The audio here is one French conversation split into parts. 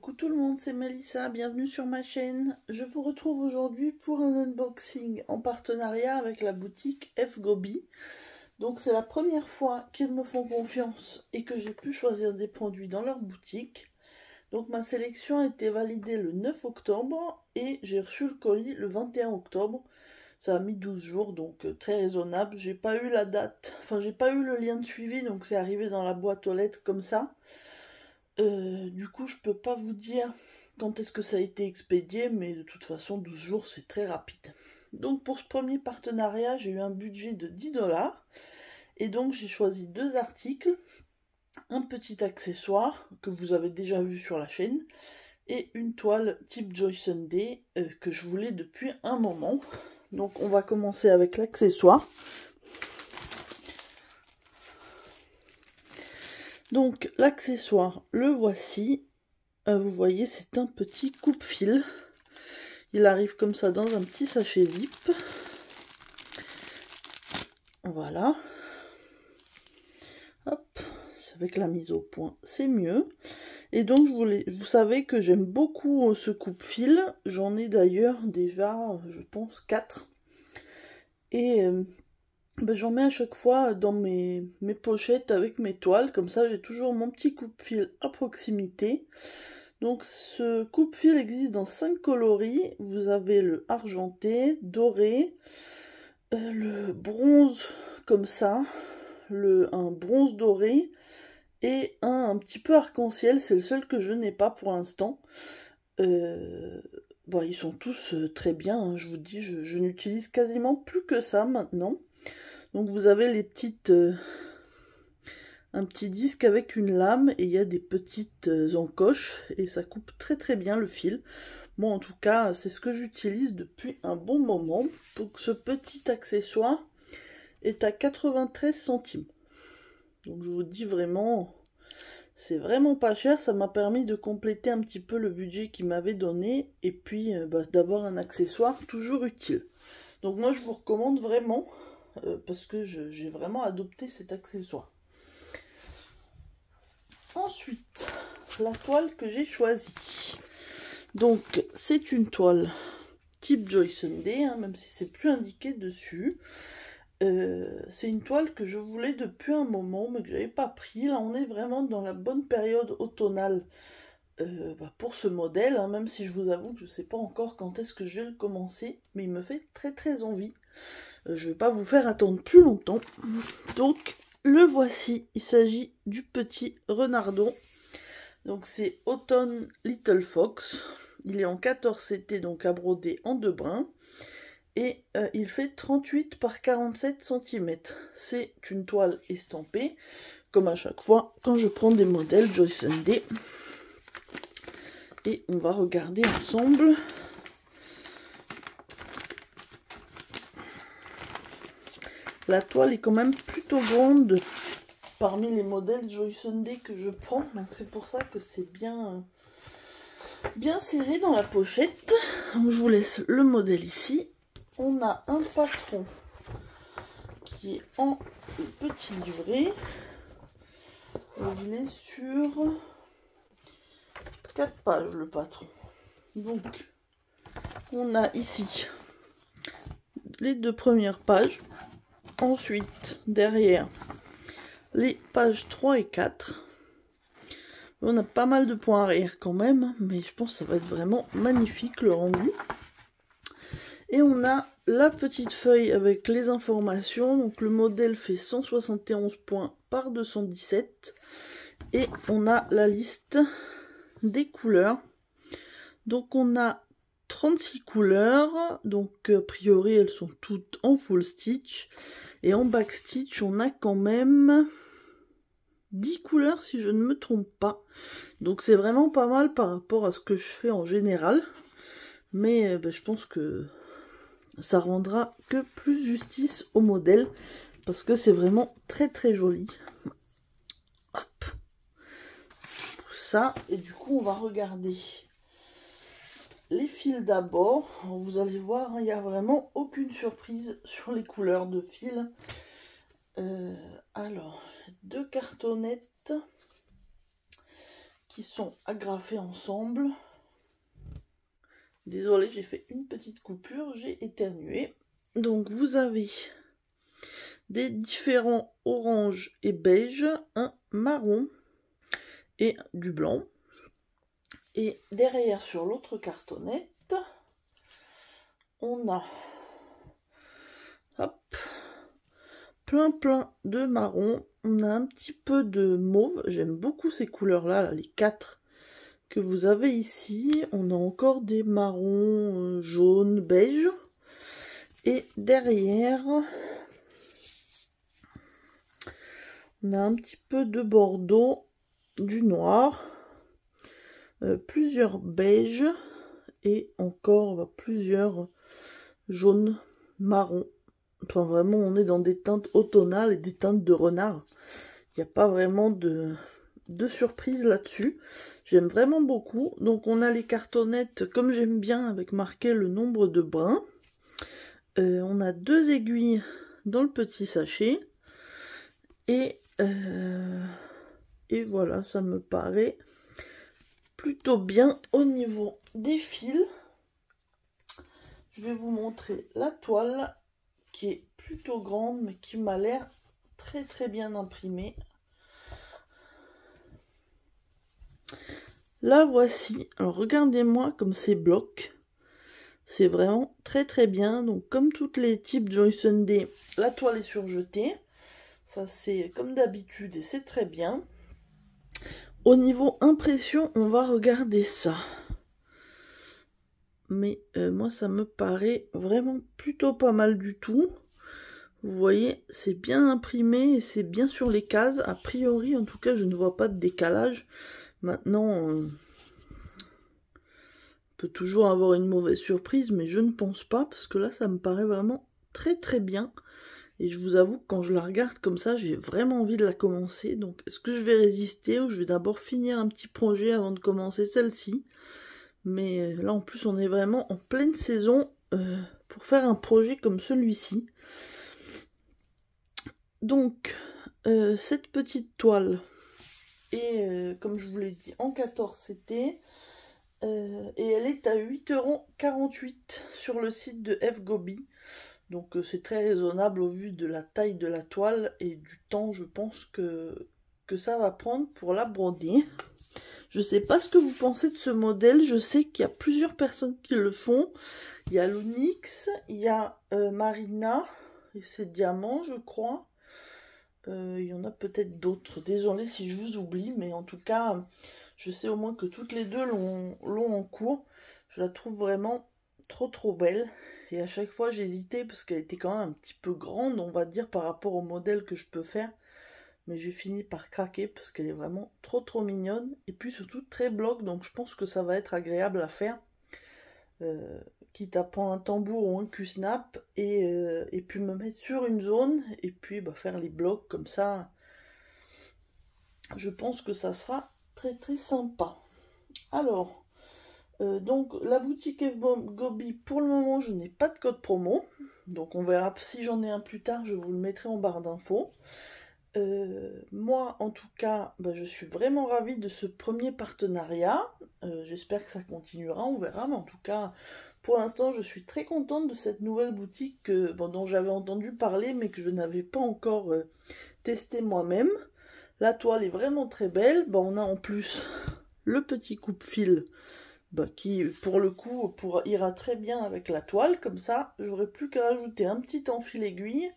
Coucou tout le monde, c'est Melissa, bienvenue sur ma chaîne. Je vous retrouve aujourd'hui pour un unboxing en partenariat avec la boutique Fgobi. Donc c'est la première fois qu'ils me font confiance et que j'ai pu choisir des produits dans leur boutique. Donc ma sélection a été validée le 9 octobre et j'ai reçu le colis le 21 octobre. Ça a mis 12 jours, donc euh, très raisonnable. J'ai pas eu la date, enfin j'ai pas eu le lien de suivi, donc c'est arrivé dans la boîte aux lettres comme ça. Euh, du coup, je peux pas vous dire quand est-ce que ça a été expédié, mais de toute façon, 12 jours, c'est très rapide. Donc pour ce premier partenariat, j'ai eu un budget de 10 dollars. Et donc j'ai choisi deux articles, un petit accessoire que vous avez déjà vu sur la chaîne, et une toile type Joy Sunday euh, que je voulais depuis un moment. Donc on va commencer avec l'accessoire. Donc l'accessoire, le voici. Euh, vous voyez, c'est un petit coupe-fil. Il arrive comme ça dans un petit sachet zip. Voilà. Hop, avec la mise au point, c'est mieux. Et donc, vous savez que j'aime beaucoup euh, ce coupe-fil. J'en ai d'ailleurs déjà, je pense, 4. Et euh, ben, j'en mets à chaque fois dans mes, mes, pochettes avec mes toiles, comme ça j'ai toujours mon petit coupe-fil à proximité. Donc ce coupe-fil existe dans 5 coloris, vous avez le argenté, doré, euh, le bronze comme ça, le, un bronze doré et un, un petit peu arc-en-ciel, c'est le seul que je n'ai pas pour l'instant. Euh, ils sont tous euh, très bien, hein, je vous dis, je n'utilise quasiment plus que ça maintenant. Donc vous avez les petites... Euh, un petit disque avec une lame et il y a des petites euh, encoches et ça coupe très très bien le fil. Moi en tout cas c'est ce que j'utilise depuis un bon moment. Donc ce petit accessoire est à 93 centimes. Donc je vous dis vraiment c'est vraiment pas cher, ça m'a permis de compléter un petit peu le budget qu'il m'avait donné et puis euh, bah, d'avoir un accessoire toujours utile. Donc moi je vous recommande vraiment euh, parce que j'ai vraiment adopté cet accessoire. Ensuite, la toile que j'ai choisie. Donc, c'est une toile type Joy Sunday, hein, même si c'est plus indiqué dessus. Euh, c'est une toile que je voulais depuis un moment, mais que j'avais pas pris. Là, on est vraiment dans la bonne période automnale euh, bah, pour ce modèle, hein, même si je vous avoue que je sais pas encore quand est-ce que je vais le commencer, mais il me fait très très envie. Je vais pas vous faire attendre plus longtemps. Donc, le voici. Il s'agit du petit renardon. Donc, c'est Autumn Little Fox. Il est en 14 CT, donc à broder en deux brins. Et euh, il fait 38 par 47 cm. C'est une toile estampée, comme à chaque fois quand je prends des modèles Joy Sunday. Et on va regarder ensemble La toile est quand même plutôt grande parmi les modèles Joy Sunday que je prends. C'est pour ça que c'est bien, bien serré dans la pochette. je vous laisse le modèle ici. On a un patron qui est en petit livret. Il est sur 4 pages le patron. Donc on a ici les deux premières pages Ensuite, derrière, les pages 3 et 4. On a pas mal de points arrière quand même, mais je pense que ça va être vraiment magnifique le rendu. Et on a la petite feuille avec les informations. Donc le modèle fait 171 points par 217. Et on a la liste des couleurs. Donc on a 36 couleurs, donc a priori elles sont toutes en full stitch. Et en back stitch, on a quand même 10 couleurs si je ne me trompe pas. Donc c'est vraiment pas mal par rapport à ce que je fais en général. Mais euh, ben, je pense que ça rendra que plus justice au modèle. Parce que c'est vraiment très très joli. Hop. Ça. Et du coup on va regarder les fils d'abord. Vous allez voir, il n'y a vraiment aucune surprise sur les couleurs de fils. Euh, alors, deux cartonnettes qui sont agrafés ensemble. Désolée, j'ai fait une petite coupure, j'ai éternué. Donc vous avez des différents orange et beige, un marron et du blanc. Et derrière sur l'autre cartonnette, on a plein plein de marron. On a un petit peu de mauve. J'aime beaucoup ces couleurs-là, là, les quatre que vous avez ici. On a encore des marrons euh, jaunes, beige. Et derrière, on a un petit peu de bordeaux, du noir, euh, plusieurs beiges et encore plusieurs jaunes, marron. Enfin vraiment on est dans des teintes automnales et des teintes de renard. Il n'y a pas vraiment de, de surprise là-dessus. J'aime vraiment beaucoup. Donc on a les cartonnettes comme j'aime bien avec marqué le nombre de brins. Euh, on a deux aiguilles dans le petit sachet. Et, euh, et voilà, ça me paraît plutôt bien au niveau des fils. Je vais vous montrer la toile qui est plutôt grande mais qui m'a l'air très très bien imprimée. La voici. Regardez-moi comme c'est blocs. C'est vraiment très très bien. Donc comme toutes les types Joy Sunday, la toile est surjetée. Ça c'est comme d'habitude et c'est très bien. Au niveau impression, on va regarder ça. Mais euh, moi ça me paraît vraiment plutôt pas mal du tout. Vous voyez, c'est bien imprimé et c'est bien sur les cases. A priori, en tout cas, je ne vois pas de décalage. Maintenant, euh, peut toujours avoir une mauvaise surprise, mais je ne pense pas, parce que là, ça me paraît vraiment très très bien. Et je vous avoue que quand je la regarde comme ça, j'ai vraiment envie de la commencer. Donc, est-ce que je vais résister ou je vais d'abord finir un petit projet avant de commencer celle-ci? Mais euh, là, en plus, on est vraiment en pleine saison euh, pour faire un projet comme celui-ci. Donc, euh, cette petite toile est, comme je vous l'ai dit, en 14 CT. Euh, et elle est à 8,48€ sur le site de FGobi. Donc euh, c'est très raisonnable au vu de la taille de la toile et du temps je pense que, ça va prendre pour la broder. Je sais pas ce que vous pensez de ce modèle, je sais qu'il y a plusieurs personnes qui le font. Il y a l'Onyx, il y a euh, Marina et ses diamants je crois. il y en a peut-être d'autres, désolé si je vous oublie, mais en tout cas je sais au moins que toutes les deux l'ont en cours. Je la trouve vraiment trop trop belle. Et à chaque fois j'hésitais parce qu'elle était quand même un petit peu grande, on va dire, par rapport au modèle que je peux faire. Mais j'ai fini par craquer parce qu'elle est vraiment trop trop mignonne. Et puis surtout très bloc, donc je pense que ça va être agréable à faire. Euh, quitte à prendre un tambour ou un Q-snap et, euh, et, puis me mettre sur une zone et puis bah, faire les blocs comme ça. Je pense que ça sera très très sympa. Alors, euh, donc la boutique Gobi, pour le moment, je n'ai pas de code promo. Donc on verra si j'en ai un plus tard, je vous le mettrai en barre d'infos. Euh, moi, en tout cas, bah, je suis vraiment ravie de ce premier partenariat. Euh, j'espère que ça continuera, on verra. Mais en tout cas, pour l'instant, je suis très contente de cette nouvelle boutique dont j'avais entendu parler, mais que je n'avais pas encore testé moi-même. La toile est vraiment très belle. Bon, on a en plus le petit coupe-fil bah, qui, pour le coup, ira très bien avec la toile. Comme ça, j'aurai plus qu'à ajouter un petit enfil aiguille.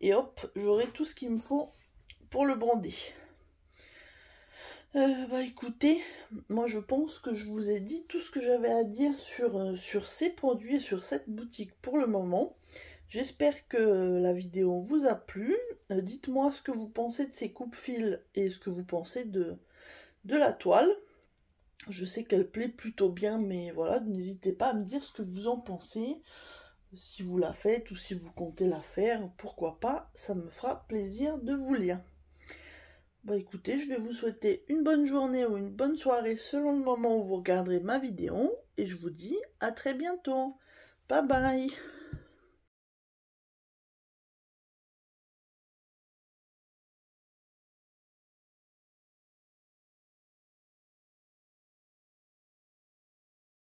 Et hop, j'aurai tout ce qu'il me faut pour le brander. Euh, bah écoutez, moi je pense que je vous ai dit tout ce que j'avais à dire sur, euh, ces produits et sur cette boutique pour le moment. J'espère que la vidéo vous a plu. Euh, dites-moi ce que vous pensez de ces coupes-fils et ce que vous pensez de, de la toile. Je sais qu'elle plaît plutôt bien, mais voilà, n'hésitez pas à me dire ce que vous en pensez. Si vous la faites ou si vous comptez la faire, pourquoi pas, ça me fera plaisir de vous lire. Bah écoutez, je vais vous souhaiter une bonne journée ou une bonne soirée selon le moment où vous regarderez ma vidéo. Et je vous dis à très bientôt. Bye bye